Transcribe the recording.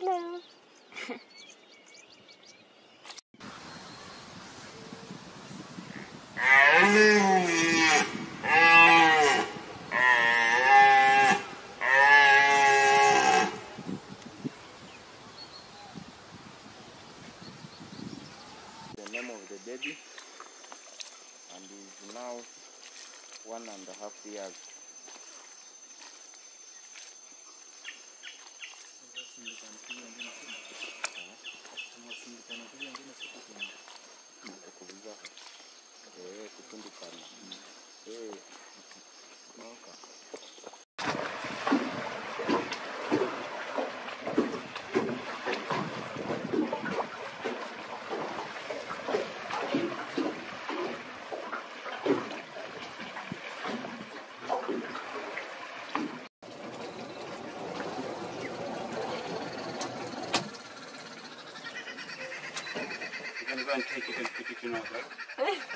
Hello. the name of the baby and is now one and a half years You can go and take